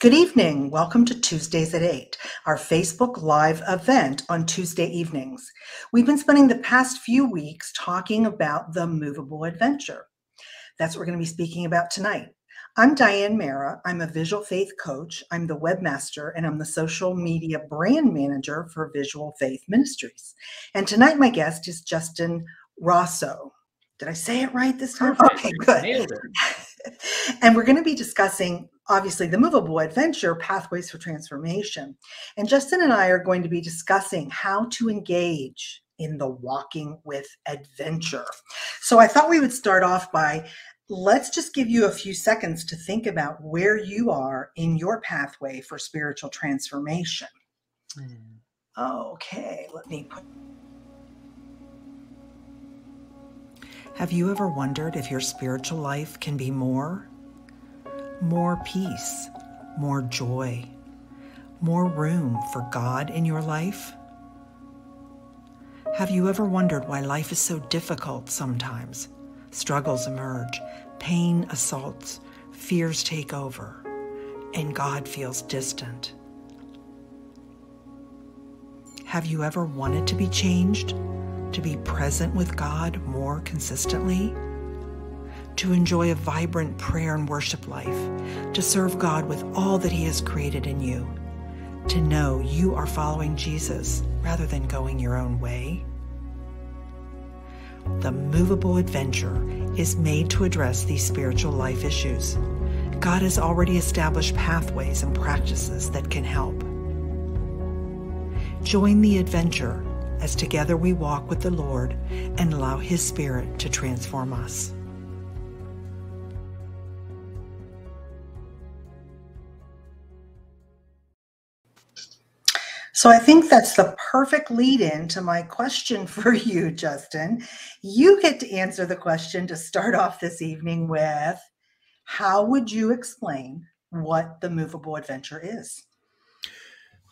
Good evening. Welcome to Tuesdays at 8, our Facebook Live event on Tuesday evenings. We've been spending the past few weeks talking about the movable adventure. That's what we're going to be speaking about tonight. I'm Diane Mara. I'm a visual faith coach. I'm the webmaster and I'm the social media brand manager for Visual Faith Ministries. And tonight, my guest is Justin Rossow. Did I say it right this time? Okay, good. and we're going to be discussing obviously the movable adventure pathways for transformation. And justin and i are going to be discussing how to engage in the walking with adventure. So i thought we would start off by let's just give you a few seconds to think about where you are in your pathway for spiritual transformation. Mm. okay let me put have you ever wondered if your spiritual life can be more more peace, more joy, more room for God in your life? Have you ever wondered why life is so difficult sometimes? Struggles emerge, pain assaults, fears take over, and God feels distant. Have you ever wanted to be changed, to be present with God more consistently? to enjoy a vibrant prayer and worship life, to serve God with all that He has created in you, to know you are following Jesus rather than going your own way. The movable adventure is made to address these spiritual life issues. God has already established pathways and practices that can help. Join the adventure as together we walk with the Lord and allow His Spirit to transform us. So I think that's the perfect lead in to my question for you, Justin. You get to answer the question to start off this evening with how would you explain what the movable adventure is?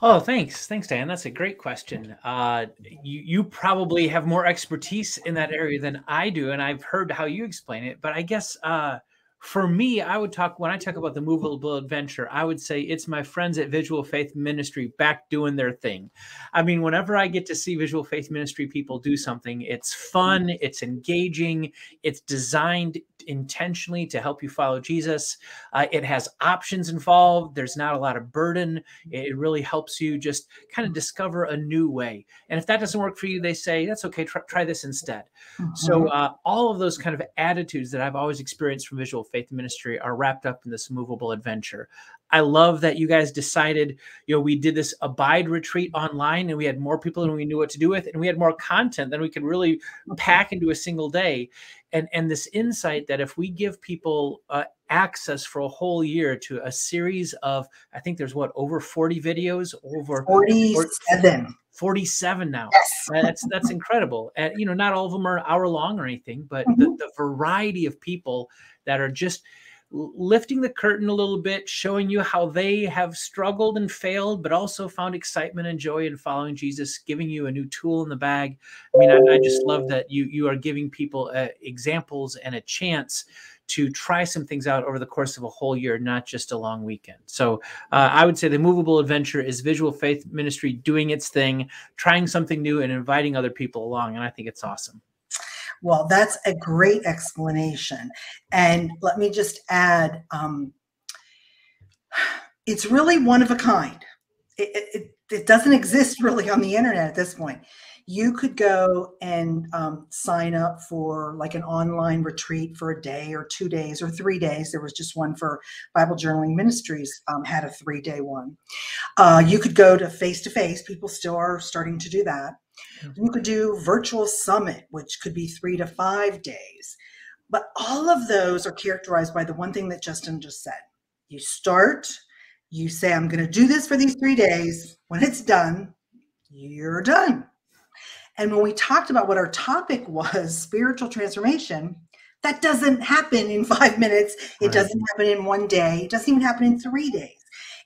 Oh, thanks. Thanks, Dan. That's a great question. Uh, you, you probably have more expertise in that area than I do, and I've heard how you explain it. But I guess uh, for me, I would talk when I talk about the movable adventure, I would say it's my friends at Visual Faith Ministry back doing their thing. I mean, whenever I get to see Visual Faith Ministry people do something, it's fun, it's engaging, it's designed intentionally to help you follow Jesus. Uh, it has options involved. There's not a lot of burden. It really helps you just kind of discover a new way. And if that doesn't work for you, they say that's okay. Try, try this instead. Mm-hmm. So uh, all of those kind of attitudes that I've always experienced from Visual Faith Ministry are wrapped up in this movable adventure. I love that you guys decided, you know, we did this abide retreat online and we had more people than we knew what to do with, and we had more content than we could really pack into a single day. And, and this insight that if we give people uh, access for a whole year to a series of, I think there's what, over 40 videos, over 47. 47 now. Yes. That's that's incredible. And you know, not all of them are hour long or anything, but mm-hmm. the, the variety of people that are just lifting the curtain a little bit, showing you how they have struggled and failed, but also found excitement and joy in following Jesus, giving you a new tool in the bag. I mean, I, I just love that you you are giving people uh, examples and a chance to try some things out over the course of a whole year, not just a long weekend. So uh, I would say the movable adventure is Visual Faith Ministry doing its thing, trying something new, and inviting other people along, and I think it's awesome. Well, that's a great explanation. And let me just add um, it's really one of a kind. It, it, it, doesn't exist really on the internet at this point. You could go and um, sign up for like an online retreat for a day or two days or three days. There was just one for Bible Journaling Ministries, um, had a three day one. Uh, you could go to face to face. People still are starting to do that. You could do virtual summit, which could be three to five days. But all of those are characterized by the one thing that Justin just said. You start, you say, I'm going to do this for these three days. When it's done, you're done. And when we talked about what our topic was, spiritual transformation, that doesn't happen in five minutes. It right. doesn't happen in one day. It doesn't even happen in three days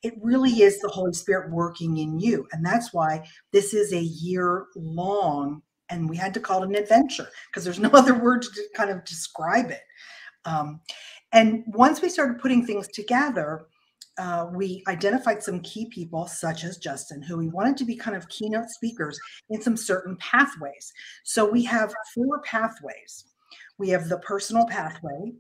it really is the Holy Spirit working in you. And that's why this is a year long, and we had to call it an adventure because there's no other word to kind of describe it. Um, and once we started putting things together, uh, we identified some key people, such as Justin, who we wanted to be kind of keynote speakers in some certain pathways. So we have four pathways. We have the personal pathway,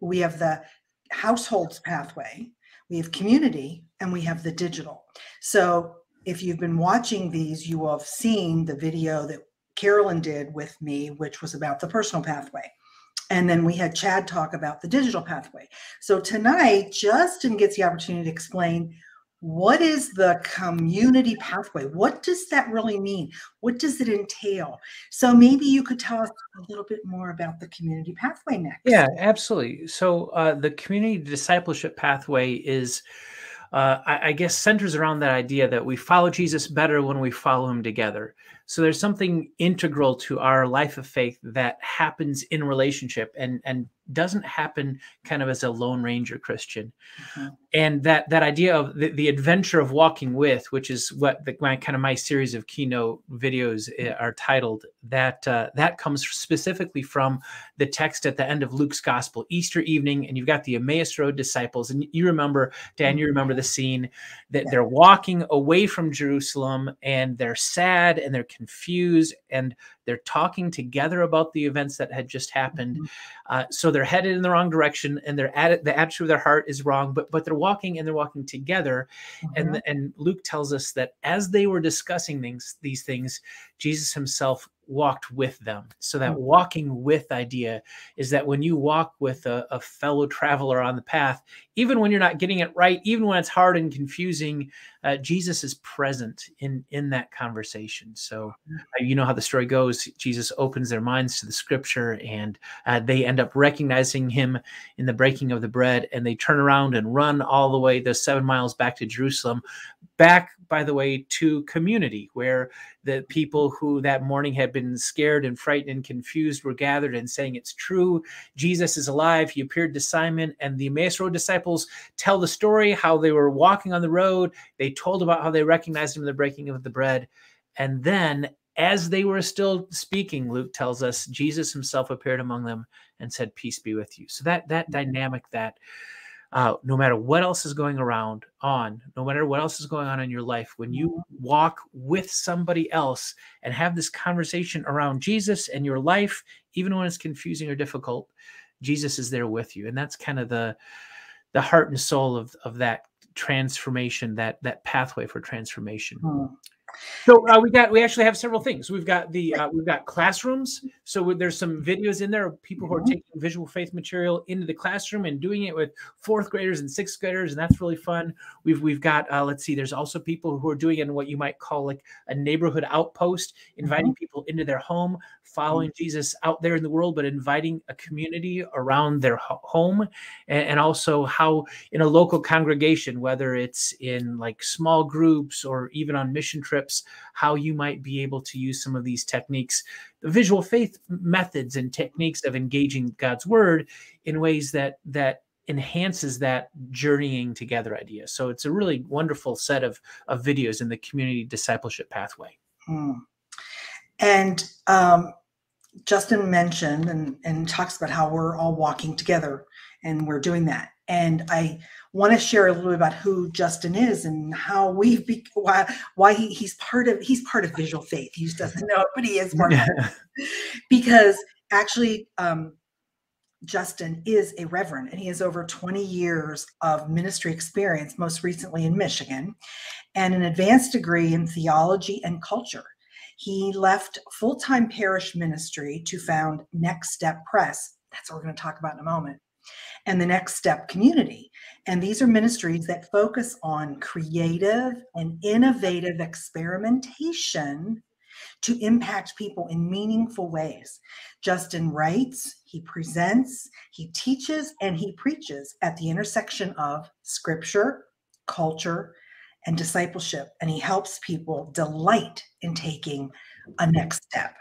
we have the households pathway, we have community, and we have the digital. So if you've been watching these, you will have seen the video that Carolyn did with me, which was about the personal pathway. And then we had Chad talk about the digital pathway. So tonight, Justin gets the opportunity to explain what is the community pathway? What does that really mean? What does it entail? So maybe you could tell us a little bit more about the community pathway next. Yeah, absolutely. So uh, the community discipleship pathway is uh, I, I, guess centers around that idea that we follow Jesus better when we follow him together. So there's something integral to our life of faith that happens in relationship and and doesn't happen kind of as a lone ranger Christian. Mm-hmm. And that that idea of the, the adventure of walking with, which is what the, my kind of my series of keynote videos eh, are titled, that uh, that comes specifically from the text at the end of Luke's gospel, Easter evening, and you've got the Emmaus Road disciples, and you remember Dan, you remember the scene that yeah. they're walking away from Jerusalem and they're sad and they're confused and they're talking together about the events that had just happened. Mm-hmm. Uh, so they're headed in the wrong direction, and they're at it. The attitude of their heart is wrong, but but they're walking and they're walking together. Mm-hmm. And and Luke tells us that as they were discussing things, these things, Jesus Himself walked with them. So that mm-hmm. walking with idea is that when you walk with a, a, fellow traveler on the path, even when you're not getting it right, even when it's hard and confusing, uh, Jesus is present in in that conversation. So mm-hmm. uh, you know how the story goes. Jesus opens their minds to the Scripture, and uh, they end up recognizing Him in the breaking of the bread, and they turn around and run all the way the seven miles back to Jerusalem, back by the way, to community, where the people who that morning had been scared and frightened and confused were gathered and saying, It's true, Jesus is alive. He appeared to Simon, and the Emmaus Road disciples tell the story how they were walking on the road. They told about how they recognized him in the breaking of the bread. And then, as they were still speaking, Luke tells us Jesus himself appeared among them and said, Peace be with you. So that that dynamic that uh, no matter what else is going around on, no matter what else is going on in your life, when you mm-hmm. walk with somebody else and have this conversation around Jesus and your life, even when it's confusing or difficult, Jesus is there with you, and that's kind of the the heart and soul of of that transformation, that that pathway for transformation. Hmm. So uh, we got we actually have several things. We've got the uh, we've got classrooms. So there's some videos in there of people who are mm-hmm. taking visual faith material into the classroom and doing it with fourth graders and sixth graders, and that's really fun. We've we've got uh, let's see. There's also people who are doing it in what you might call like a neighborhood outpost, inviting mm-hmm. people into their home, following mm-hmm. Jesus out there in the world, but inviting a community around their ho- home, and, and also how in a local congregation, whether it's in like small groups or even on mission trips how you might be able to use some of these techniques, the visual faith methods and techniques of engaging God's word in ways that that enhances that journeying together idea. So it's a really wonderful set of, of videos in the community discipleship pathway. Hmm. And um, Justin mentioned and, and talks about how we're all walking together and we're doing that. And I want to share a little bit about who Justin is and how we've be, why why he, he's part of he's part of Visual Faith. He just doesn't know it, but he is part of it. Because actually, um, Justin is a reverend and he has over 20 years of ministry experience, most recently in Michigan, and an advanced degree in theology and culture. He left full time parish ministry to found Next Step Press. That's what we're going to talk about in a moment and the Next Step community. And these are ministries that focus on creative and innovative experimentation to impact people in meaningful ways. Justin writes, he presents, he teaches, and he preaches at the intersection of scripture, culture, and discipleship. And he helps people delight in taking a next step.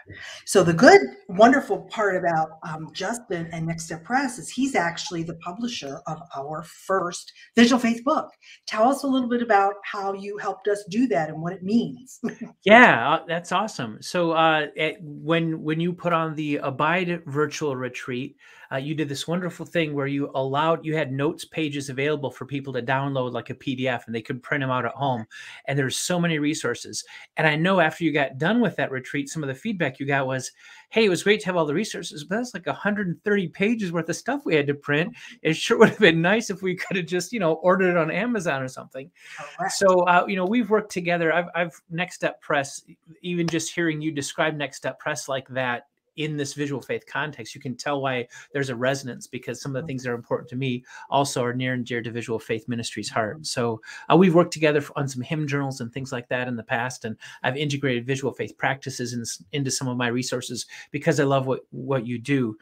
So the good, wonderful part about um, Justin and Next Step Press is he's actually the publisher of our first Visual Faith book. Tell us a little bit about how you helped us do that and what it means. yeah, uh, that's awesome. So uh, when when you put on the Abide virtual retreat, uh, you did this wonderful thing where you allowed you had notes pages available for people to download like a pdf and they could print them out at home. And there's so many resources. And i know after you got done with that retreat some of the feedback you got was hey it was great to have all the resources but that's like 130 pages worth of stuff we had to print. It sure would have been nice if we could have just you know ordered it on amazon or something. So uh, you know we've worked together. I've, I've next step press even just hearing you describe next step press like that in this visual faith context, you can tell why there's a resonance because some of the mm-hmm. things that are important to me also are near and dear to Visual Faith Ministry's heart. Mm-hmm. So uh, we've worked together on some hymn journals and things like that in the past, and I've integrated visual faith practices in, into some of my resources because I love what what you do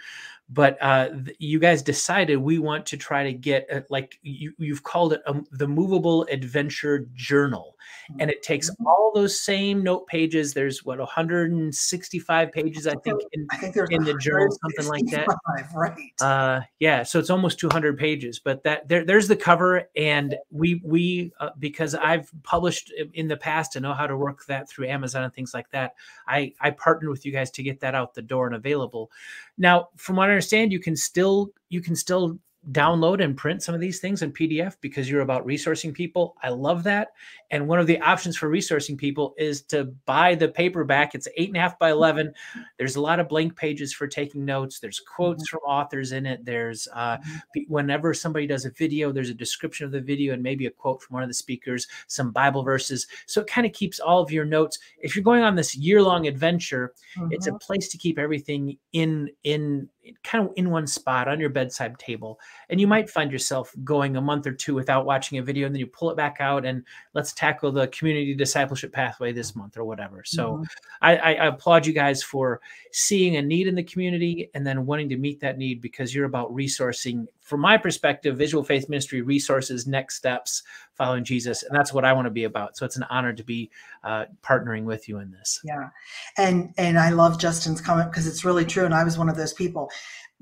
but uh, you guys decided we want to try to get a, like you, you've called it a, the movable adventure journal. And it takes mm-hmm. all those same note pages. There's what 165 pages i think in, I think in the journal something like that. right. Uh, yeah so it's almost 200 pages but that there, there's the cover and we we uh, because i've published in the past and know how to work that through amazon and things like that i i partnered with you guys to get that out the door and available. Now from what i understand you can still you can still download and print some of these things in PDF because you're about resourcing people. I love that. And one of the options for resourcing people is to buy the paperback. It's eight and a half by 11. There's a lot of blank pages for taking notes. There's quotes mm-hmm. from authors in it. There's uh, mm-hmm. whenever somebody does a video, there's a description of the video and maybe a quote from one of the speakers, some Bible verses. So it kind of keeps all of your notes. If you're going on this year long adventure, it's a mm-hmm. place to keep everything in in kind of in one spot on your bedside table and you might find yourself going a month or two without watching a video and then you pull it back out and let's tackle the community discipleship pathway this month or whatever so mm-hmm. I, I, applaud you guys for seeing a need in the community and then wanting to meet that need because you're about resourcing from my perspective visual faith ministry resources next steps following jesus and that's what i want to be about so it's an honor to be uh, partnering with you in this yeah and and i love justin's comment because it's really true and i was one of those people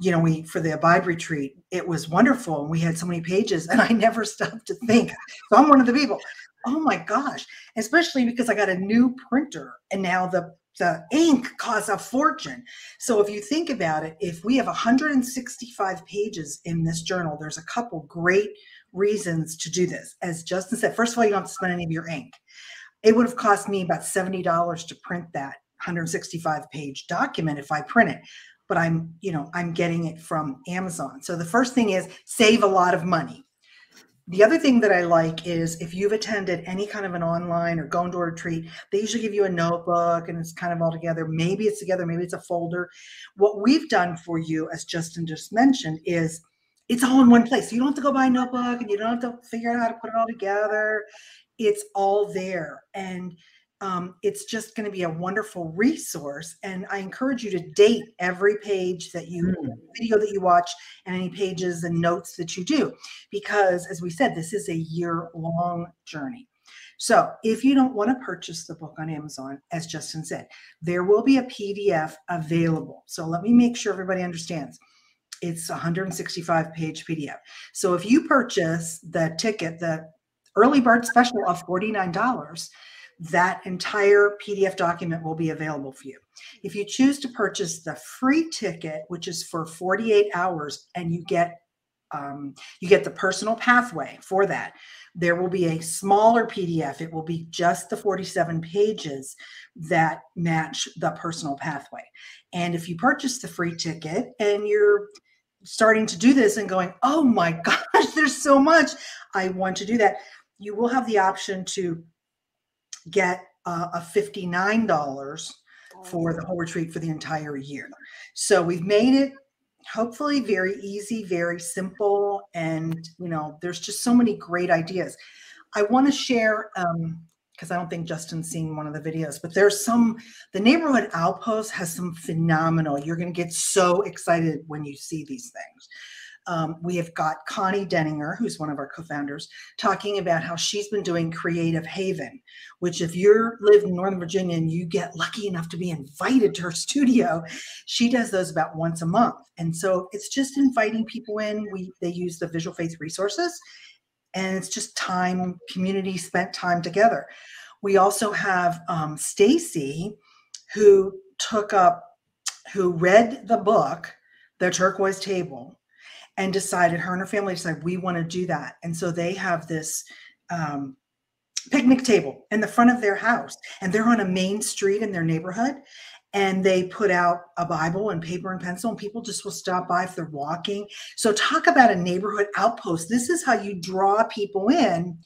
you know, we for the Abide retreat, it was wonderful. And we had so many pages, and I never stopped to think. So I'm one of the people. Oh my gosh. Especially because I got a new printer and now the the ink costs a fortune. So if you think about it, if we have 165 pages in this journal, there's a couple great reasons to do this. As Justin said, first of all, you don't have to spend any of your ink. It would have cost me about $70 to print that 165 page document if I print it but I'm, you know, I'm getting it from Amazon. So the first thing is save a lot of money. The other thing that I like is if you've attended any kind of an online or going to a retreat, they usually give you a notebook and it's kind of all together. Maybe it's together, maybe it's a folder. What we've done for you, as Justin just mentioned, is it's all in one place. So you don't have to go buy a notebook and you don't have to figure out how to put it all together. It's all there. And um, it's just going to be a wonderful resource. And I encourage you to date every page that you mm. video that you watch and any pages and notes that you do, because as we said, this is a year long journey. So if you don't want to purchase the book on Amazon, as Justin said, there will be a PDF available. So let me make sure everybody understands. It's 165 page PDF. So if you purchase the ticket, the early bird special of $49, that entire PDF document will be available for you. If you choose to purchase the free ticket, which is for 48 hours, and you get um, you get the personal pathway for that. There will be a smaller PDF. It will be just the 47 pages that match the personal pathway. And if you purchase the free ticket and you're starting to do this and going, oh my gosh, there's so much, I want to do that, you will have the option to get uh, a $59 for the whole retreat for the entire year. So we've made it hopefully very easy, very simple. And, you know, there's just so many great ideas. I want to share, um, because I don't think Justin's seen one of the videos, but there's some, the neighborhood outpost has some phenomenal, you're going to get so excited when you see these things um, we have got Connie Denninger, who's one of our co-founders, talking about how she's been doing Creative Haven, which if you live in Northern Virginia and you get lucky enough to be invited to her studio, she does those about once a month. And so it's just inviting people in. We they use the visual faith resources, and it's just time, community spent time together. We also have um, Stacy, who took up, who read the book the turquoise table and decided her and her family decided we want to do that. And so they have this um, picnic table in the front of their house and they're on a main street in their neighborhood and they put out a bible and paper and pencil and people just will stop by if they're walking. So talk about a neighborhood outpost. This is how you draw people in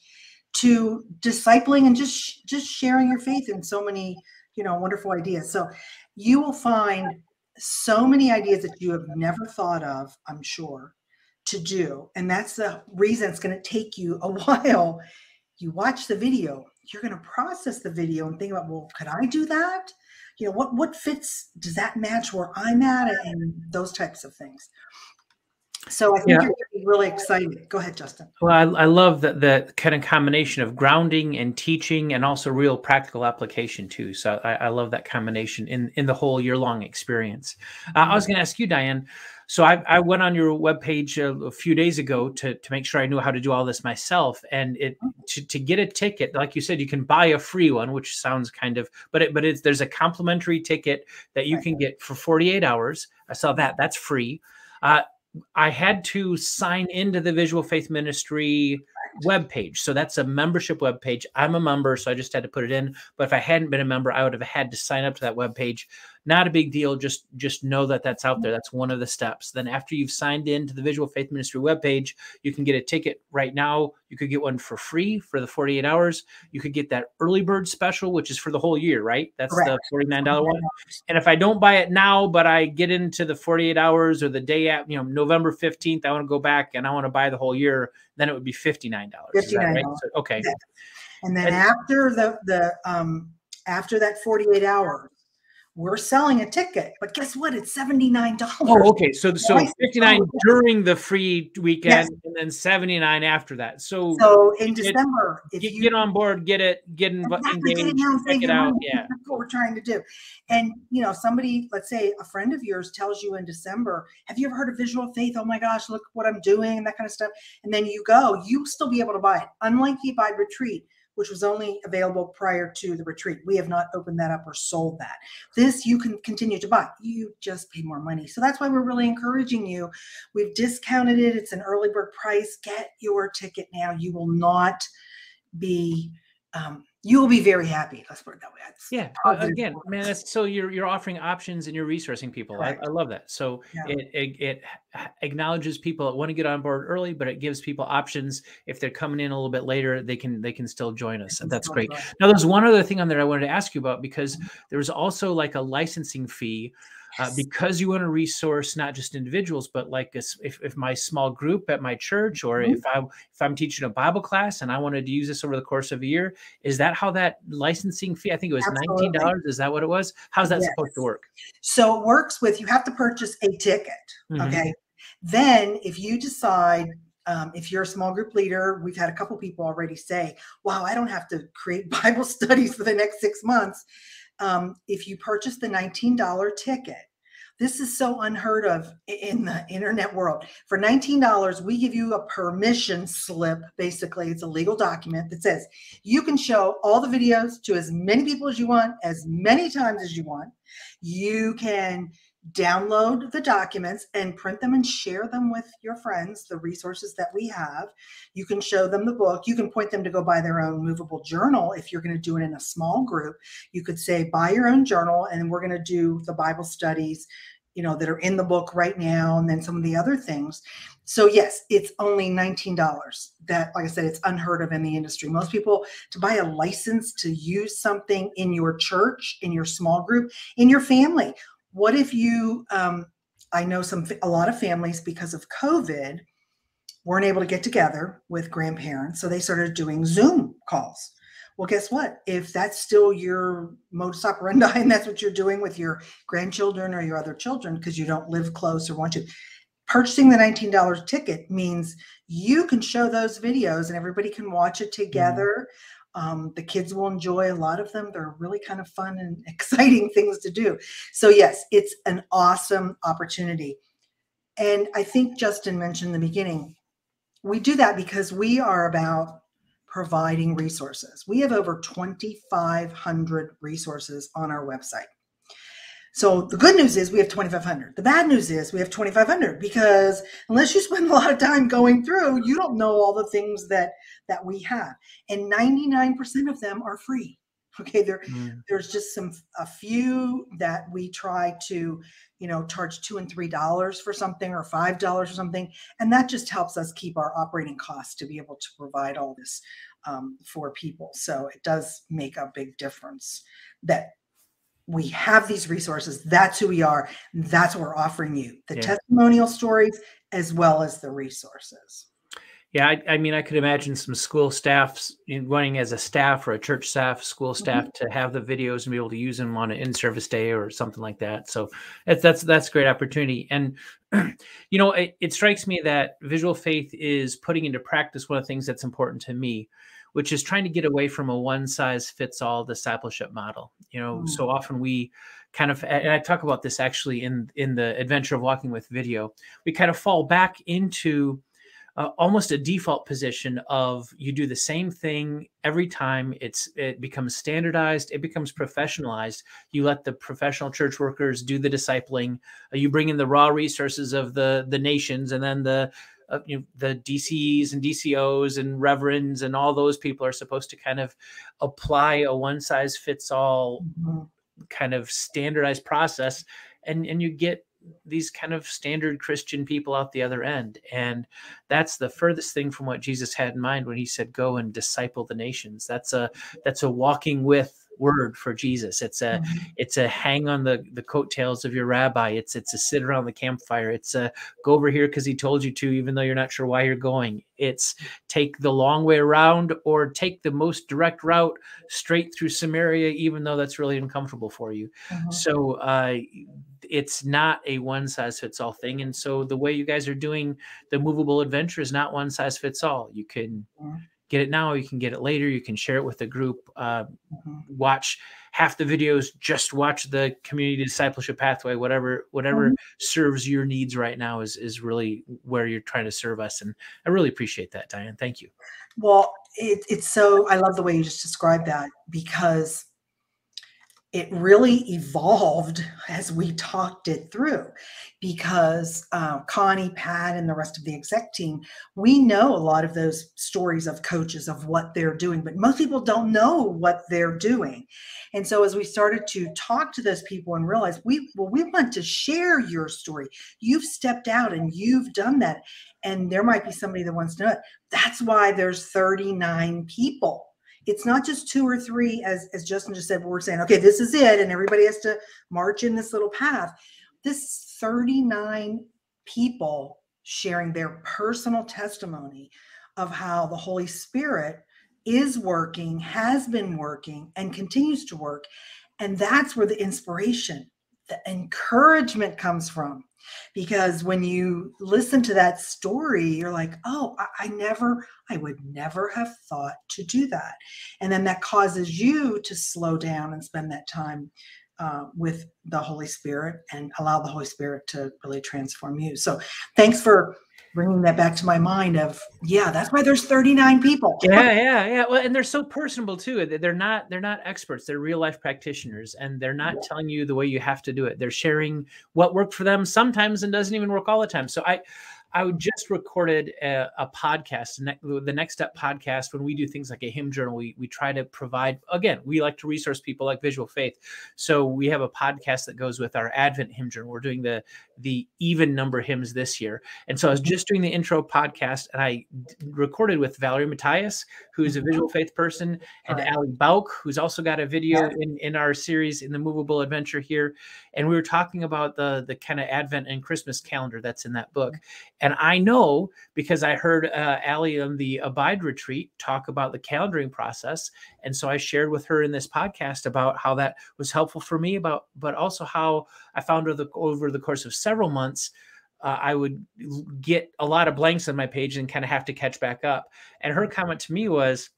to discipling and just just sharing your faith in so many you know wonderful ideas. So you will find so many ideas that you have never thought of i'm sure to do and that's the reason it's going to take you a while you watch the video you're going to process the video and think about well could i do that you know what what fits does that match where i'm at and those types of things so I think yeah. you're really excited. Go ahead, Justin. Well, I, I love that the kind of combination of grounding and teaching and also real practical application too. So I, I love that combination in, in the whole year long experience. Uh, I was going to ask you, Diane. So I, I went on your webpage a, a few days ago to, to make sure I knew how to do all this myself. And it to, to get a ticket, like you said, you can buy a free one, which sounds kind of, but it, but it's, there's a complimentary ticket that you can get for 48 hours. I saw that. That's free. Uh, I had to sign into the Visual Faith Ministry web page. So that's a membership web page. I'm a member, so I just had to put it in. But if I hadn't been a member, I would have had to sign up to that web page not a big deal. Just just know that that's out there. That's one of the steps. Then after you've signed in to the visual faith ministry webpage you can get a ticket right now. You could get one for free for the 48 hours. You could get that early bird special which is for the whole year right? That's Correct. the $49 one. and if i don't buy it now but i get into the 48 hours or the day at you know november 15th i want to go back and i want to buy the whole year then it would be $59 $59 right? so, okay. Yes. and then and, after the the um after that 48 hours we're selling a ticket, but guess what? It's seventy nine dollars. Oh, okay. So so fifty nine during the free weekend, yes. and then seventy nine after that. So so in December, get, if you get on board, get it, get exactly, engaged, get it check it out. Yeah, that's what we're trying to do. And you know, somebody, let's say a friend of yours tells you in December, "Have you ever heard of Visual Faith? Oh my gosh, look what I'm doing," and that kind of stuff. And then you go, you still be able to buy it. Unlike the Abide Retreat, which was only available prior to the retreat. We have not opened that up or sold that. This you can continue to buy. You just pay more money. So that's why we're really encouraging you. We've discounted it. It's an early bird price. Get your ticket now. You will not be um, you will be very happy. Let's put it that way. It's yeah. Again, man, that's so you're you're offering options and you're resourcing people. I, I, love that. So yeah. it, it, it acknowledges people that want to get on board early, but it gives people options. If they're coming in a little bit later, they can they can still join us. And that's great. Now, there's one other thing on there I wanted to ask you about because mm-hmm. there was also like a licensing fee uh, because you want to resource not just individuals but like a, if, if my small group at my church or mm-hmm. if i if i'm teaching a bible class and i wanted to use this over the course of a year is that how that licensing fee i think it was Absolutely. $19 is that what it was how's that yes. supposed to work so it works with you have to purchase a ticket mm-hmm. okay then if you decide um, if you're a small group leader, we've had a couple people already say, wow, I don't have to create Bible studies for the next six months um, if you purchase the $19 ticket, this is so unheard of in the internet world. For $19, we give you a permission slip. Basically, it's a legal document that says you can show all the videos to as many people as you want, as many times as you want. You can download the documents and print them and share them with your friends, the resources that we have. You can show them the book. You can point them to go buy their own movable journal if you're going to do it in a small group. You could say, buy your own journal, and we're going to do the Bible studies, you know, that are in the book right now, and then some of the other things. So, yes, it's only $19. That, like I said, it's unheard of in the industry. Most people, to buy a license to use something in your church, in your small group, in your family, what if you um, i know some a lot of families because of covid weren't able to get together with grandparents so they started doing zoom calls well guess what if that's still your modus operandi and that's what you're doing with your grandchildren or your other children because you don't live close or want to purchasing the $19 ticket means you can show those videos and everybody can watch it mm-hmm. together um, the kids will enjoy a lot of them. They're really kind of fun and exciting things to do. So, yes, it's an awesome opportunity. And I think Justin mentioned in the beginning, we do that because we are about providing resources. We have over 2,500 resources on our website. So the good news is we have 2,500. The bad news is we have 2,500 because unless you spend a lot of time going through, you don't know all the things that that we have, and 99% of them are free. Okay, there mm. there's just some a few that we try to, you know, charge two and three dollars for something or five dollars or something, and that just helps us keep our operating costs to be able to provide all this um, for people. So it does make a big difference that we have these resources. That's who we are. That's what we're offering you the yeah. testimonial stories as well as the resources. Yeah, I, I, mean, I could imagine some school staffs running as a staff or a church staff, school mm-hmm. staff mm-hmm. to have the videos and be able to use them on an in-service day or something like that. So that's that's that's a great opportunity. And you know, it, it strikes me that visual faith is putting into practice one of the things that's important to me, which is trying to get away from a one-size-fits-all discipleship model. You know, mm-hmm. so often we kind of and I talk about this actually in in the adventure of walking with video. We kind of fall back into uh, almost a default position of you do the same thing every time it's it becomes standardized it becomes professionalized you let the professional church workers do the discipling uh, you bring in the raw resources of the the nations and then the uh, you know, the DCs and DCOs and reverends and all those people are supposed to kind of apply a one size fits all mm-hmm. kind of standardized process and and you get these kind of standard Christian people out the other end. And that's the furthest thing from what Jesus had in mind when he said, go and disciple the nations. That's a that's a walking with word for Jesus. It's a mm-hmm. it's a hang on the the coattails of your rabbi. It's it's a sit around the campfire. It's a go over here because he told you to, even though you're not sure why you're going. It's take the long way around or take the most direct route straight through Samaria, even though that's really uncomfortable for you. Mm-hmm. So uh, it's not a one size fits all thing. And so the way you guys are doing the movable adventure is not one size fits all. You can. Mm-hmm get it now you can get it later you can share it with the group uh, mm-hmm. watch half the videos just watch the community discipleship pathway whatever whatever mm-hmm. serves your needs right now is is really where you're trying to serve us and i really appreciate that diane thank you well it, it's so i love the way you just described that because it really evolved as we talked it through because uh, Connie, Pat, and the rest of the exec team, we know a lot of those stories of coaches of what they're doing, but most people don't know what they're doing. And so as we started to talk to those people and realize we well, we want to share your story. You've stepped out and you've done that. And there might be somebody that wants to know it. That's why there's 39 people it's not just two or three, as, as Justin just said, we're saying, okay, this is it, and everybody has to march in this little path. This 39 people sharing their personal testimony of how the Holy Spirit is working, has been working, and continues to work. And that's where the inspiration, the encouragement comes from. Because when you listen to that story you're like oh I, I, never i would never have thought to do that. And then that causes you to slow down and spend that time uh, with the holy spirit and allow the holy spirit to really transform you. So thanks for bringing that back to my mind of yeah that's why there's 39 people. Yeah yeah yeah. Well and they're so personable too. They're not they're not experts. They're real life practitioners and they're not yeah. telling you the way you have to do it. They're sharing what worked for them sometimes and doesn't even work all the time. So i I just recorded a, a podcast, the Next Step podcast. When we do things like a hymn journal, we we try to provide. Again, we like to resource people like Visual Faith, so we have a podcast that goes with our Advent hymn journal. We're doing the the even number hymns this year, and so I was mm-hmm. just doing the intro podcast, and I recorded with Valerie Matthias, who's a mm-hmm. Visual Faith person, and right. Ali Bauk, who's also got a video in in our series in the Movable Adventure here, and we were talking about the the kind of Advent and Christmas calendar that's in that book. And I know because I heard uh, Allie on the Abide retreat talk about the calendaring process. And so I shared with her in this podcast about how that was helpful for me, about but also how I found over the, over the course of several months, uh, I would get a lot of blanks on my page and kind of have to catch back up. And her comment to me was,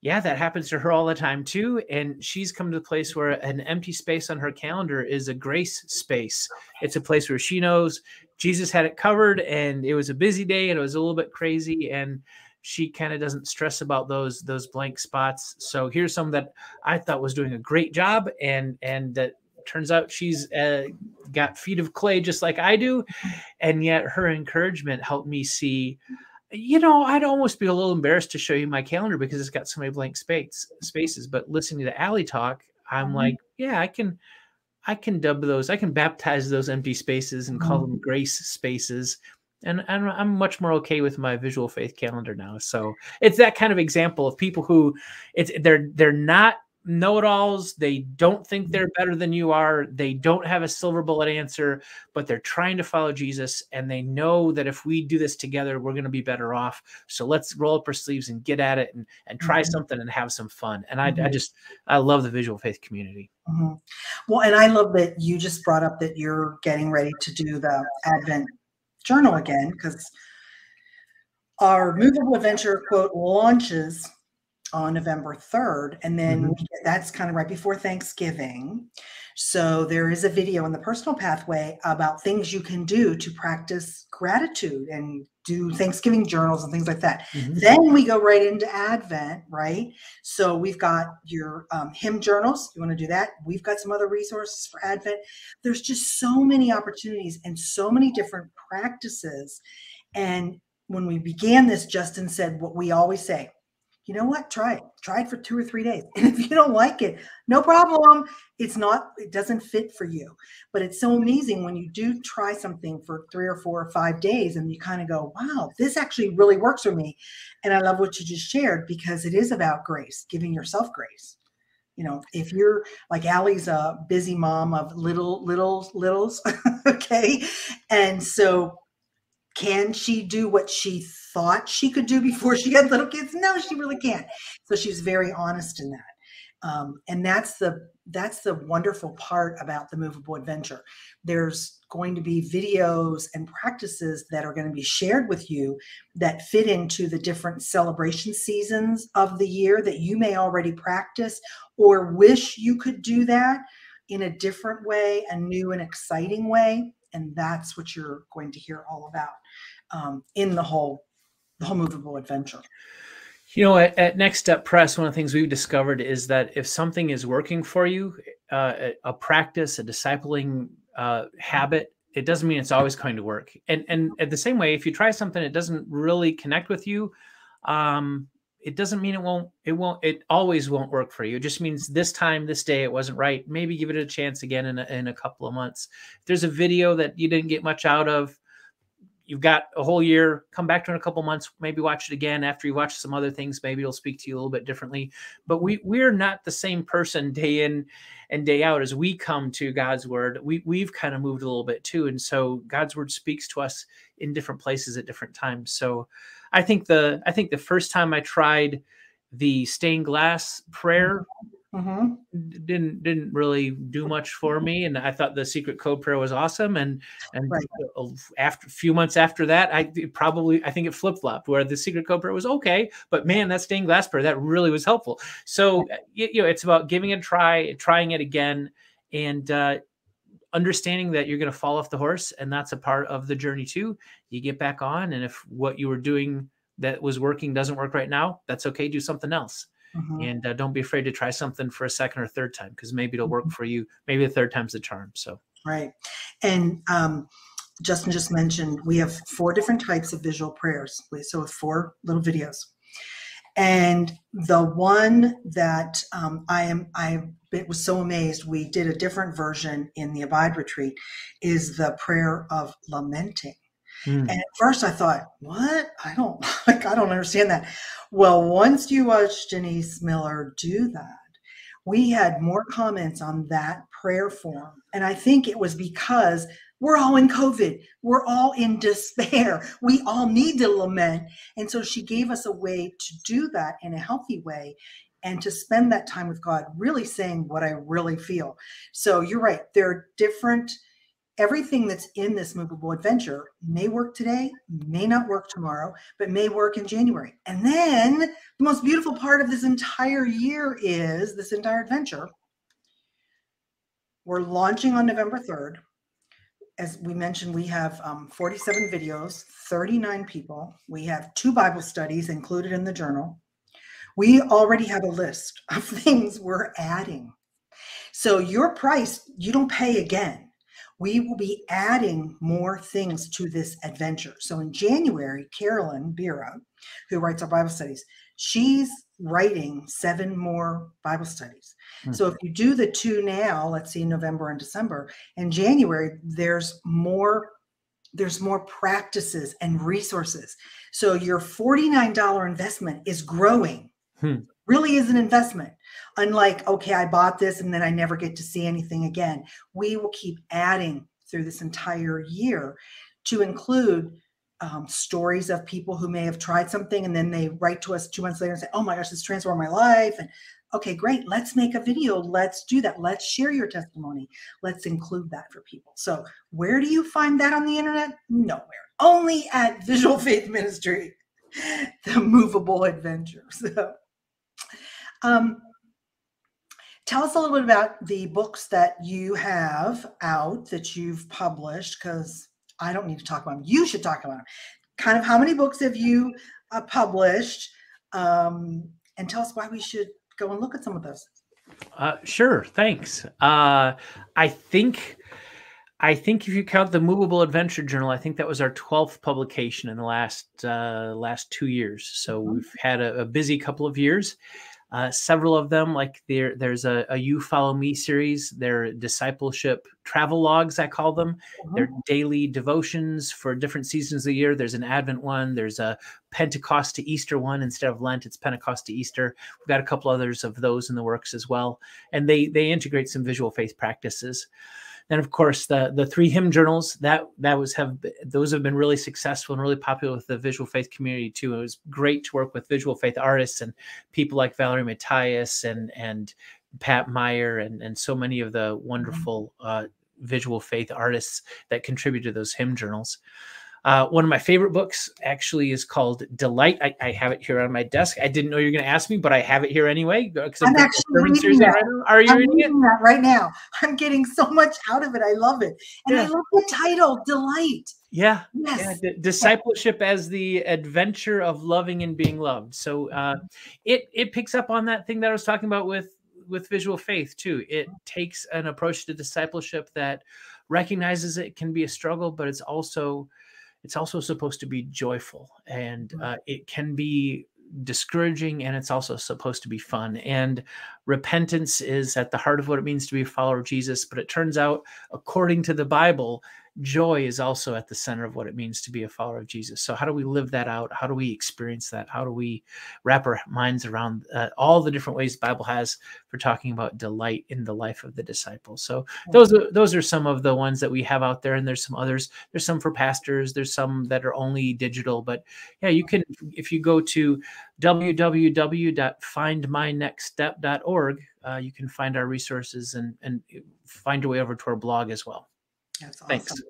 yeah, that happens to her all the time too. And she's come to the place where an empty space on her calendar is a grace space. It's a place where she knows Jesus had it covered and it was a busy day and it was a little bit crazy. And she kind of doesn't stress about those those blank spots. So here's some that I thought was doing a great job and and that turns out she's uh, got feet of clay just like I do, and yet her encouragement helped me see. You know, I'd almost be a little embarrassed to show you my calendar because it's got so many blank space spaces. But listening to Allie talk, I'm mm-hmm. like, yeah, I can, I can dub those, I can baptize those empty spaces and call mm-hmm. them grace spaces and, and I'm much more okay with my visual faith calendar now. So it's that kind of example of people who it's they're they're not know-it-alls. They don't think mm-hmm. they're better than you are. They don't have a silver bullet answer, but they're trying to follow Jesus and they know that if we do this together, we're going to be better off. So let's roll up our sleeves and get at it and, and try mm-hmm. something and have some fun. And I, mm-hmm. I just I love the visual faith community. Mm-hmm. Well, and I love that you just brought up that you're getting ready to do the Advent journal again because our movable adventure quote launches on November 3rd. And then mm-hmm. that's kind of right before Thanksgiving. So there is a video in the personal pathway about things you can do to practice gratitude and do Thanksgiving journals and things like that. Mm-hmm. Then we go right into Advent, right? So we've got your um, hymn journals. You want to do that? We've got some other resources for Advent. There's just so many opportunities and so many different practices. And when we began this, Justin said what we always say you know what? Try it. Try it for two or three days. And if you don't like it, no problem. It's not, it doesn't fit for you. But it's so amazing when you do try something for three or four or five days and you kind of go, wow, this actually really works for me. And I love what you just shared because it is about grace, giving yourself grace. You know, if you're like Allie's a busy mom of little, little, littles, okay. And so can she do what she thought she could do before she had little kids? No, she really can't. So she's very honest in that. Um, and that's the that's the wonderful part about the movable adventure there's going to be videos and practices that are going to be shared with you that fit into the different celebration seasons of the year that you may already practice or wish you could do that in a different way a new and exciting way and that's what you're going to hear all about um, in the whole the whole movable adventure. You know, at, at, Next Step Press, one of the things we've discovered is that if something is working for you, uh, a, practice, a discipling uh, habit, it doesn't mean it's always going to work. And and at the same way, if you try something that doesn't really connect with you, um, it doesn't mean it won't. It won't. It always won't work for you. It just means this time, this day, it wasn't right. Maybe give it a chance again in a, in a couple of months. If there's a video that you didn't get much out of you've got a whole year come back to in a couple months maybe watch it again. After you watch some other things maybe it'll speak to you a little bit differently. But we we're not the same person day in and day out as we come to god's word. We we've kind of moved a little bit too. And so god's word speaks to us in different places at different times. So i think the i think the first time i tried the stained glass prayer Mm-hmm. didn't didn't really do much for me and i thought the secret code prayer was awesome and and right. after a few months after that i probably i think it flip-flopped where the secret code prayer was okay but man that stained glass prayer that really was helpful so you know it's about giving it a try trying it again and uh, understanding that you're going to fall off the horse and that's a part of the journey too you get back on and if what you were doing that was working doesn't work right now that's okay do something else Mm-hmm. And uh, don't be afraid to try something for a second or third time because maybe it'll work mm-hmm. for you. Maybe the third time's the charm. So, right. And um, Justin just mentioned we have four different types of visual prayers. So, with four little videos. And the one that um, I am, I was so amazed. We did a different version in the Abide retreat. Is the prayer of lamenting. Mm. And at first I thought, what? I don't like I don't understand that. Well, once you watch Denise Miller do that, we had more comments on that prayer form. And I think it was because we're all in COVID. We're all in despair. We all need to lament. And so she gave us a way to do that in a healthy way and to spend that time with God, really saying what I really feel. So you're right. There are different everything that's in this movable adventure may work today, may not work tomorrow, but may work in January. And then the most beautiful part of this entire year is this entire adventure. We're launching on November 3rd. As we mentioned, we have um, 47 videos, 39 people. We have two Bible studies included in the journal. We already have a list of things we're adding So your price, you don't pay again. We will be adding more things to this adventure. So in January, Carolyn Bira, who writes our Bible studies, she's writing seven more Bible studies. Mm-hmm. So if you do the two now, let's see, November and December, in January, there's more there's more practices and resources. So your $49 investment is growing. Hmm. Really is an investment. Unlike, okay, I bought this and then I never get to see anything again. We will keep adding through this entire year to include um, stories of people who may have tried something and then they write to us two months later and say, oh my gosh, this transformed my life. And okay, great, let's make a video. Let's do that. Let's share your testimony. Let's include that for people. So, where do you find that on the internet? Nowhere. Only at Visual Faith Ministry, the movable adventure. So, um, tell us a little bit about the books that you have out that you've published because I don't need to talk about them. You should talk about them. Kind of how many books have you uh, published? Um, and tell us why we should go and look at some of those. Uh, sure. Thanks. Uh, I think. I think if you count the Movable Adventure Journal, I think that was our twelfth publication in the last uh, last two years. So mm-hmm. we've had a, a, busy couple of years. Uh, several of them, like there, there's a, a "You Follow Me" series. They're discipleship travel logs, I call them. They're daily devotions for different seasons of the year. There's an Advent one. There's a Pentecost to Easter one instead of Lent. It's Pentecost to Easter. We've got a couple others of those in the works as well, and they they integrate some visual faith practices. And of course, the the three hymn journals that that was have those have been really successful and really popular with the visual faith community too. It was great to work with visual faith artists and people like Valerie Matthias and and Pat Meyer and and so many of the wonderful uh, visual faith artists that contribute to those hymn journals. Uh, one of my favorite books actually is called Delight. I, I, have it here on my desk. I didn't know you were going to ask me, but I have it here anyway. I'm, I'm actually reading that. Right Are you I'm reading, reading that right now? I'm getting so much out of it. I love it, and yeah. I love the title, Delight. Yeah, yes. yeah. Discipleship as the adventure of loving and being loved. So uh, it it picks up on that thing that I was talking about with with visual faith too. It takes an approach to discipleship that recognizes it can be a struggle, but it's also it's also supposed to be joyful and uh, it can be discouraging and it's also supposed to be fun and repentance is at the heart of what it means to be a follower of jesus but it turns out according to the bible joy is also at the center of what it means to be a follower of Jesus. So, how do we live that out? How do we experience that? How do we wrap our minds around uh, all the different ways the Bible has for talking about delight in the life of the disciples? So, those are those are some of the ones that we have out there, and there's some others. There's some for pastors. There's some that are only digital, but yeah, you can if you go to www.findmynextstep.org, uh, you can find our resources and and find your way over to our blog as well. That's awesome. Thanks.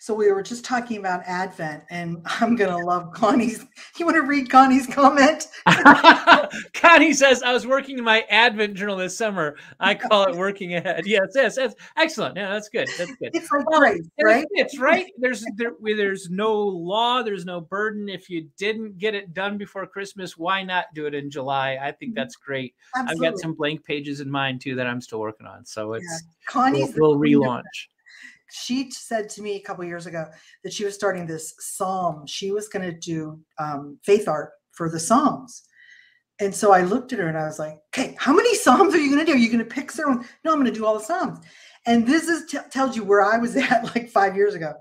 So we were just talking about Advent, and I'm gonna love Connie's. You want to read Connie's comment? Connie says, "I was working in my Advent journal this summer. I call it working ahead." Yes, yes, that's excellent. Yeah, that's good. That's good. It's like right? It's right. There's there, there's no law. There's no burden. If you didn't get it done before Christmas, why not do it in July? I think mm-hmm. that's great. Absolutely. I've got some blank pages in mind too that I'm still working on. So it's yeah. Connie's we'll, we'll relaunch she said to me a couple years ago that she was starting this psalm. She was going to do um, faith art for the psalms. And so I looked at her and I was like, okay, how many psalms are you going to do? Are you going to pick certain? No, I'm going to do all the psalms. And this is t- tells you where I was at like five years ago.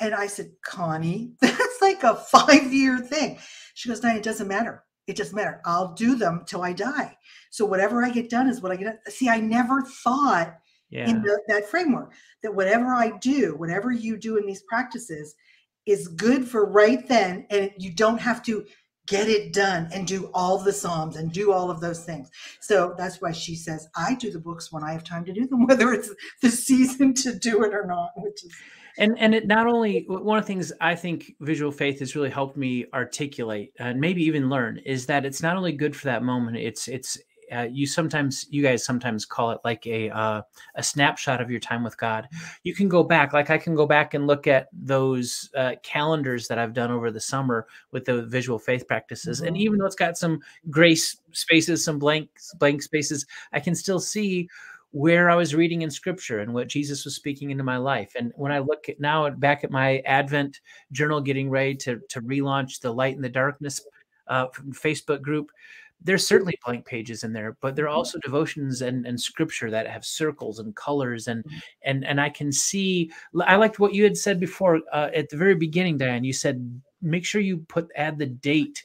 And I said, Connie, that's like a five year thing. She goes, no, it doesn't matter. It doesn't matter. I'll do them till I die. So whatever I get done is what I get. See, I never thought yeah. in the, that framework that whatever I do, whatever you do in these practices is good for right then. And you don't have to get it done and do all the Psalms and do all of those things. So that's why she says, I do the books when I have time to do them, whether it's the season to do it or not, which is and and it not only one of the things I think visual faith has really helped me articulate and maybe even learn is that it's not only good for that moment. It's it's uh, you sometimes you guys sometimes call it like a uh, a snapshot of your time with God. You can go back, like I can go back and look at those uh, calendars that I've done over the summer with the visual faith practices, mm-hmm. and even though it's got some gray spaces, some blank blank spaces, I can still see where I was reading in scripture and what Jesus was speaking into my life. And when I look at now back at my Advent journal, getting ready to, to relaunch the Light in the Darkness uh, Facebook group, there's certainly blank pages in there, but there are mm-hmm. also devotions and, and scripture that have circles and colors and mm-hmm. and and I can see. I liked what you had said before uh, at the very beginning, Diane. You said make sure you put add the date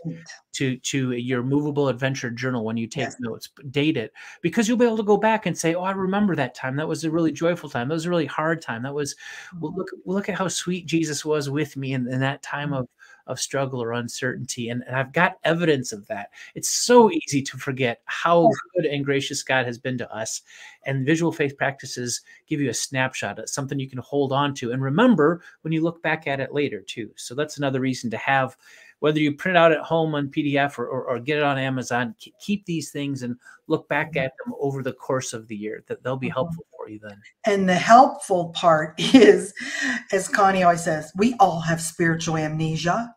to to your movable adventure journal when you take yes. notes date it because you'll be able to go back and say oh i remember that time that was a really joyful time that was a really hard time that was well mm-hmm. look look at how sweet jesus was with me in, in that time of of struggle or uncertainty. And, and I've got evidence of that. It's so mm-hmm. easy to forget how good and gracious God has been to us. And visual faith practices give you a snapshot, of something you can hold on to and remember when you look back at it later, too. So that's another reason to have whether you print it out at home on PDF or, or, or, get it on Amazon, keep these things and look back mm-hmm. at them over the course of the year. That they'll be mm-hmm. helpful for you then. And the helpful part is, as Connie always says, we all have spiritual amnesia.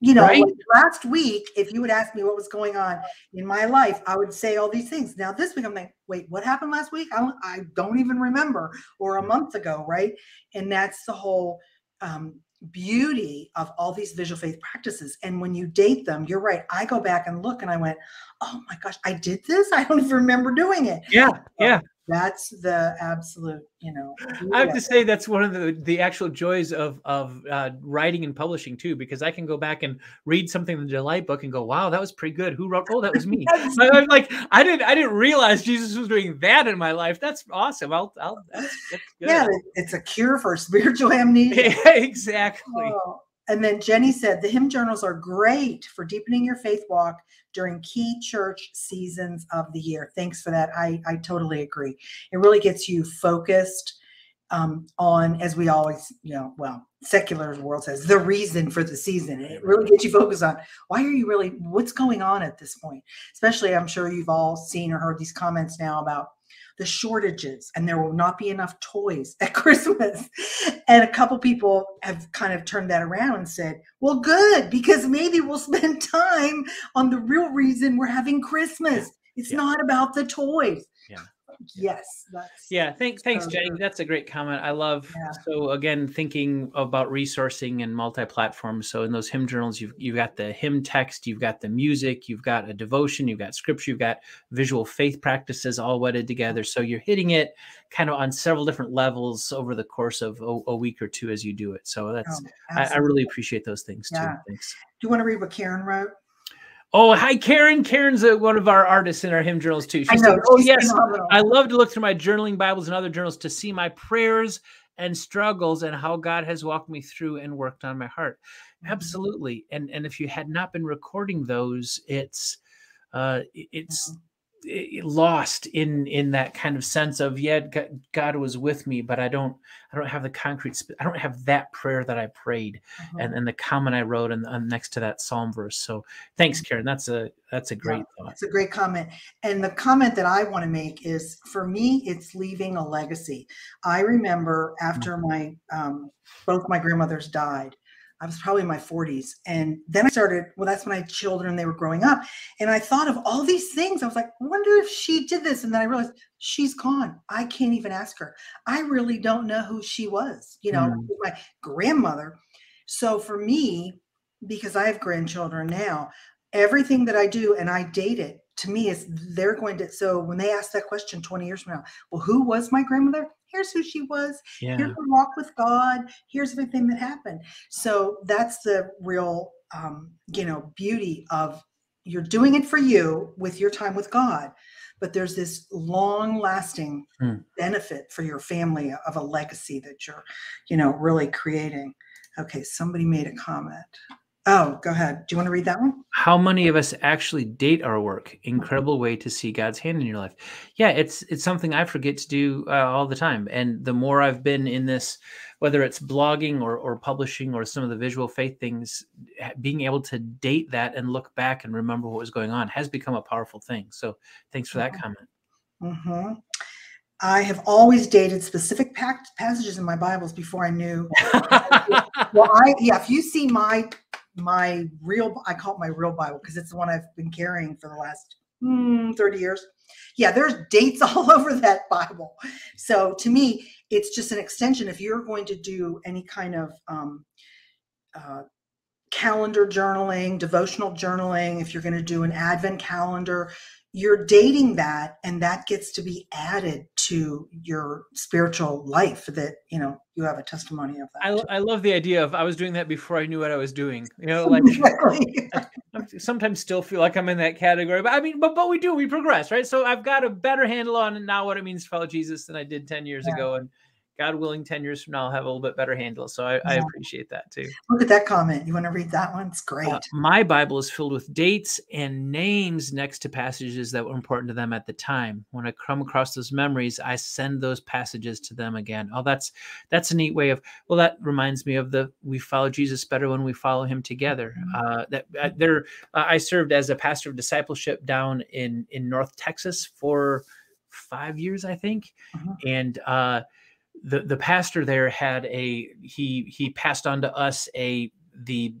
You know, right? last week, if you would ask me what was going on in my life, I would say all these things. Now this week, I'm like, wait, what happened last week? I don't, I don't even remember, or a month ago, right? And that's the whole um, beauty of all these visual faith practices. And when you date them, you're right. I go back and look and I went, oh my gosh, I did this. I don't even remember doing it. Yeah. Yeah that's the absolute you know i have to say that's one of the the actual joys of of uh, writing and publishing too because i can go back and read something in the delight book and go wow that was pretty good. Who wrote oh that was me. I'm like i didn't i didn't realize jesus was doing that in my life. That's awesome. I'll i'll that's, that's yeah it's a cure for spiritual amnesia. Yeah, exactly. Oh. And then Jenny said the hymn journals are great for deepening your faith walk during key church seasons of the year. Thanks for that. I, I totally agree. It really gets you focused um, on, as we always, you know, well, secular world says, the reason for the season. It really gets you focused on why are you really, what's going on at this point? Especially, I'm sure you've all seen or heard these comments now about the shortages and there will not be enough toys at Christmas. And a couple people have kind of turned that around and said, well, good, because maybe we'll spend time on the real reason we're having Christmas. It's yeah. not about the toys. Yeah yes yeah thanks thanks so jenny. That's a great comment. I love yeah. so again thinking about resourcing and multi-platform so in those hymn journals you've, you've got the hymn text you've got the music you've got a devotion you've got scripture you've got visual faith practices all wedded together. So you're hitting it kind of on several different levels over the course of a, a week or two as you do it. So that's oh, I, I, really appreciate those things yeah. too thanks. Do you want to read what karen wrote Oh, hi, Karen. Karen's a, one of our artists in our hymn journals too. She said, "Oh yes. I love to look through my journaling Bibles and other journals to see my prayers and struggles and how God has walked me through and worked on my heart." Mm-hmm. Absolutely. And and if you had not been recording those, it's uh, it's mm-hmm lost in in that kind of sense of yeah god was with me but i don't i don't have the concrete i don't have that prayer that i prayed uh-huh. and and the comment i wrote and, and, next to that psalm verse so thanks mm-hmm. karen that's a that's a great yeah, thought it's a great comment and the comment that i want to make is for me it's leaving a legacy i remember after mm-hmm. my um, both my grandmothers died I was probably in my 40s. And then I started, well, that's when I had children, they were growing up. And I thought of all these things. I was like, I wonder if she did this. And then I realized she's gone. I can't even ask her. I really don't know who she was, you know, mm. my grandmother. So for me, because I have grandchildren now, everything that I do and I date it to me is they're going to so when they ask that question 20 years from now well who was my grandmother? Here's who she was. Yeah. here's her walk with god. Here's everything that happened. So that's the real um, you know beauty of you're doing it for you with your time with god but there's this long lasting hmm. benefit for your family of a legacy that you're you know really creating. Okay somebody made a comment Oh, go ahead. Do you want to read that one? How many of us actually date our work? Incredible way to see God's hand in your life. Yeah, it's it's something I forget to do uh, all the time. And the more I've been in this, whether it's blogging or or publishing or some of the visual faith things, being able to date that and look back and remember what was going on has become a powerful thing. So thanks for that mm-hmm. comment. Mm-hmm. I have always dated specific passages in my Bibles before I knew. well, I yeah. If you see my my real, I call it my real Bible because it's the one I've been carrying for the last mm, 30 years. Yeah, there's dates all over that Bible. So to me, it's just an extension. If you're going to do any kind of um, uh, calendar journaling, devotional journaling, if you're going to do an advent calendar, you're dating that and that gets to be added to your spiritual life that you know you have a testimony of that. I, I love the idea of i was doing that before i knew what i was doing you know like I, I sometimes still feel like i'm in that category but i mean but but we do we progress right? So i've got a better handle on now what it means to follow jesus than i did 10 years yeah. ago and God willing, 10 years from now, I'll have a little bit better handle. So I, yeah. I appreciate that too. Look at that comment. You want to read that one? It's great. Uh, my Bible is filled with dates and names next to passages that were important to them at the time. When I come across those memories, I send those passages to them again. Oh, that's that's a neat way of well, that reminds me of the we follow Jesus better when we follow him together. Mm-hmm. Uh, that uh, there uh, I served as a pastor of discipleship down in in North Texas for five years, I think. Uh-huh. And uh the the pastor there had a he he passed on to us a the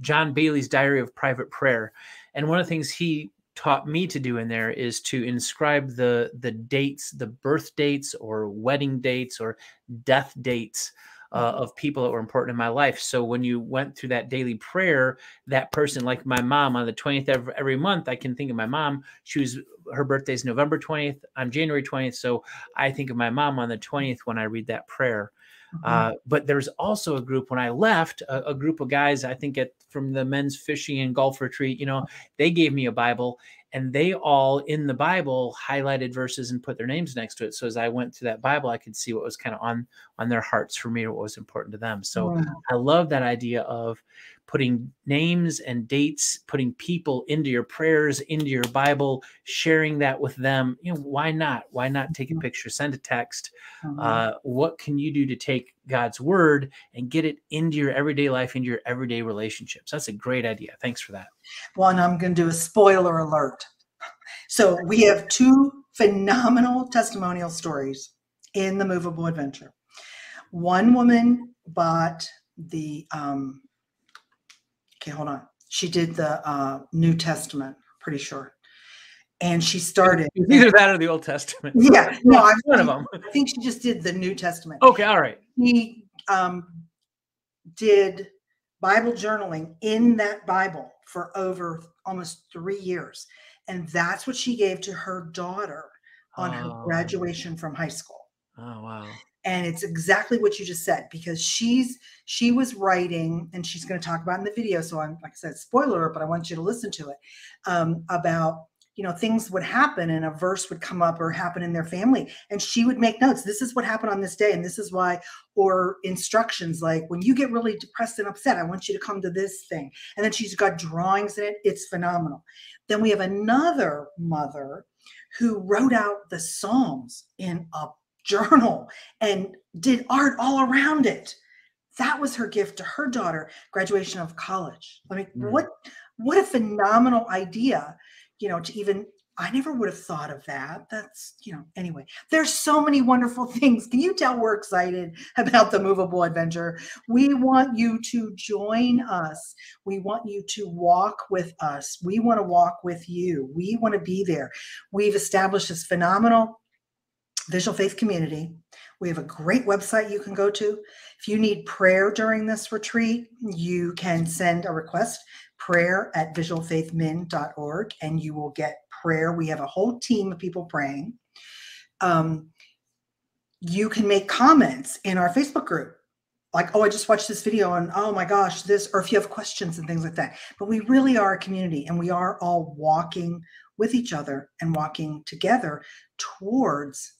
John Baillie's Diary of Private Prayer, and one of the things he taught me to do in there is to inscribe the the dates, the birth dates or wedding dates or death dates uh, of people that were important in my life. So when you went through that daily prayer, that person, like my mom, on the 20th of every month, I can think of my mom. She was her birthday is November 20th. I'm January 20th. So I think of my mom on the 20th when I read that prayer. Mm-hmm. Uh, but there's also a group when I left, a, a, group of guys, I think at from the men's fishing and golf retreat, you know, they gave me a Bible and they all in the Bible highlighted verses and put their names next to it. So as I went through that Bible, I could see what was kind of on on their hearts for me or what was important to them. So wow. I love that idea of putting names and dates, putting people into your prayers, into your Bible, sharing that with them. You know, why not? Why not take a mm-hmm. picture, send a text? Mm-hmm. Uh, what can you do to take God's word and get it into your everyday life, into your everyday relationships? That's a great idea. Thanks for that. Well, and I'm going to do a spoiler alert. So we have two phenomenal testimonial stories in the movable adventure. One woman bought the um, okay, hold on. She did the uh, New Testament, pretty sure. And she started either that or the Old Testament. Yeah, no, I one of them. I think she just did the New Testament. Okay, all right. He um, did Bible journaling in that Bible for over almost three years, and that's what she gave to her daughter on oh. her graduation from high school. Oh wow! And it's exactly what you just said because she's she was writing and she's going to talk about in the video so i'm like i said spoiler but i want you to listen to it um, about you know things would happen and a verse would come up or happen in their family and she would make notes. This is what happened on this day and this is why or instructions like when you get really depressed and upset i want you to come to this thing. And then she's got drawings in it. It's phenomenal. Then we have another mother who wrote out the psalms in a journal and did art all around it. That was her gift to her daughter, graduation of college. I mean, mm. what what a phenomenal idea, you know, to even I never would have thought of that. That's, you know, anyway, there's so many wonderful things. Can you tell we're excited about the movable adventure? We want you to join us. We want you to walk with us. We want to walk with you. We want to be there. We've established this phenomenal Visual Faith Community. We have a great website you can go to. If you need prayer during this retreat, you can send a request prayer at visualfaithmin.org and you will get prayer. We have a whole team of people praying. Um, you can make comments in our Facebook group like, oh, I just watched this video and oh my gosh, this, or if you have questions and things like that. But we really are a community and we are all walking with each other and walking together towards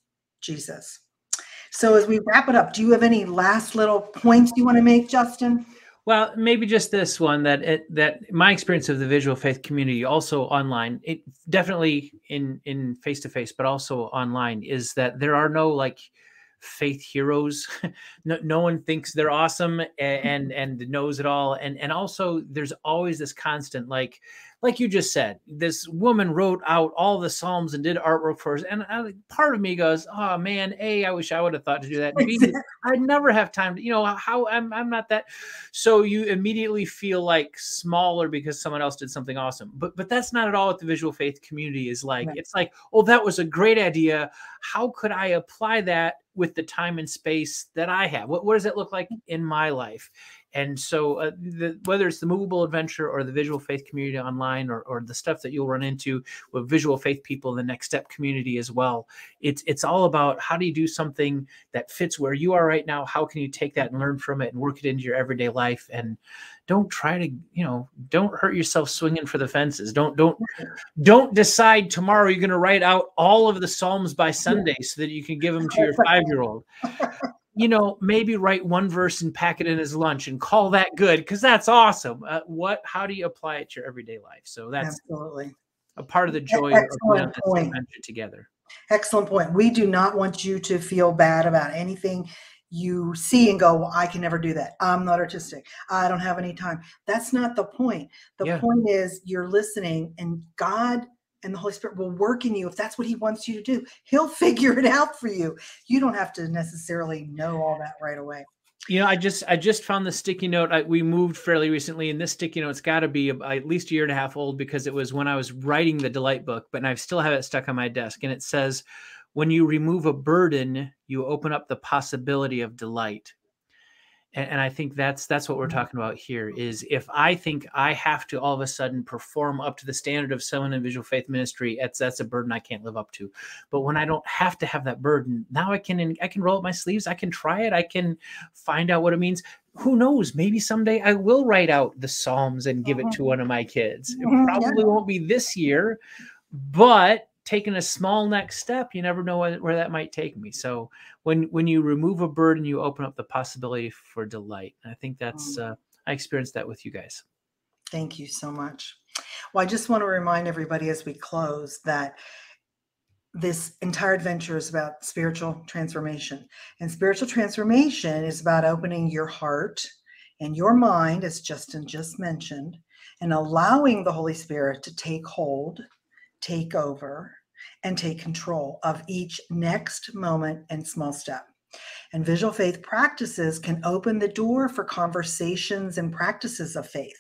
Jesus. So as we wrap it up, do you have any last little points you want to make, Justin? Well, maybe just this one that it, that my experience of the visual faith community, also online, it definitely in in face to face, but also online, is that there are no like faith heroes. no, no one thinks they're awesome and, and and knows it all. And and also there's always this constant like like you just said, this woman wrote out all the Psalms and did artwork for us. And I, part of me goes, oh man, A, I wish I would have thought to do that. B, I'd never have time to, you know, how I'm, I'm not that. So you immediately feel like smaller because someone else did something awesome. But, but that's not at all what the visual faith community is like. Right. It's like, oh, that was a great idea. How could I apply that with the time and space that I have? What, what does it look like in my life? And so, uh, the, whether it's the movable adventure or the visual faith community online, or, or the stuff that you'll run into with visual faith people in the Next Step community as well, it's it's all about how do you do something that fits where you are right now. How can you take that and learn from it and work it into your everyday life? And don't try to you know don't hurt yourself swinging for the fences don't don't don't decide tomorrow you're going to write out all of the psalms by sunday so that you can give them to your five year old you know, maybe write one verse and pack it in his lunch and call that good because that's awesome. Uh, what? How do you apply it to your everyday life? So that's absolutely a part of the joy Excellent of putting together. Excellent point. We do not want you to feel bad about anything you see and go, well, I can never do that. I'm not artistic. I don't have any time. That's not the point. The yeah. point is you're listening and God and the Holy Spirit will work in you if that's what He wants you to do. He'll figure it out for you. You don't have to necessarily know all that right away. You know, I just I just found the sticky note. I, we moved fairly recently, and this sticky note's got to be at least a year and a half old because it was when I was writing the Delight book, but I still have it stuck on my desk, and it says, "When you remove a burden, you open up the possibility of delight." And, and, i think that's that's what we're mm-hmm. talking about here is if i think i have to all of a sudden perform up to the standard of someone in visual faith ministry that's that's a burden i can't live up to but when i don't have to have that burden now i can i can roll up my sleeves i can try it i can find out what it means who knows maybe someday i will write out the psalms and give it to mm-hmm. one of my kids it mm-hmm. probably won't be this year but taking a small next step you never know where, that might take me. So when when you remove a burden you open up the possibility for delight and i think that's mm. uh, i experienced that with you guys. Thank you so much. Well i just want to remind everybody as we close that this entire adventure is about spiritual transformation. And spiritual transformation is about opening your heart and your mind as justin just mentioned and allowing the holy spirit to take hold take over and take control of each next moment and small step. And visual faith practices can open the door for conversations and practices of faith.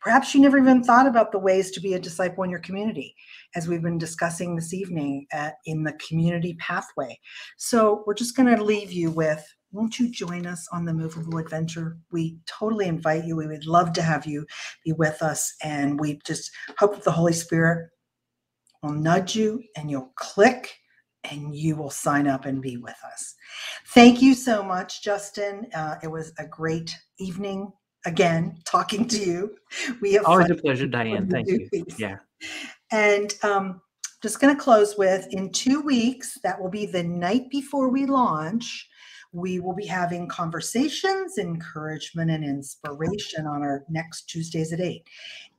Perhaps you never even thought about the ways to be a disciple in your community, as we've been discussing this evening at, in the community pathway. So we're just going to leave you with won't you join us on the movable adventure? We totally invite you. We would love to have you be with us. And we just hope that the Holy Spirit will nudge you and you'll click and you will sign up and be with us. Thank you so much, Justin. Uh, it was a great evening again talking to you. We have always a pleasure, Diane. Thank you. Yeah. And um, just going to close with in two weeks, that will be the night before we launch. We will be having conversations, encouragement, and inspiration on our next Tuesdays at 8.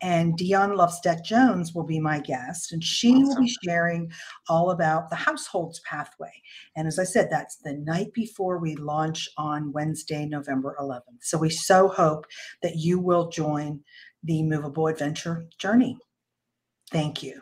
And Dionne Lovstad Jones will be my guest, and she awesome. will be sharing all about the households pathway. And as I said, that's the night before we launch on Wednesday, November 11th. So we so hope that you will join the Movable Adventure journey. Thank you.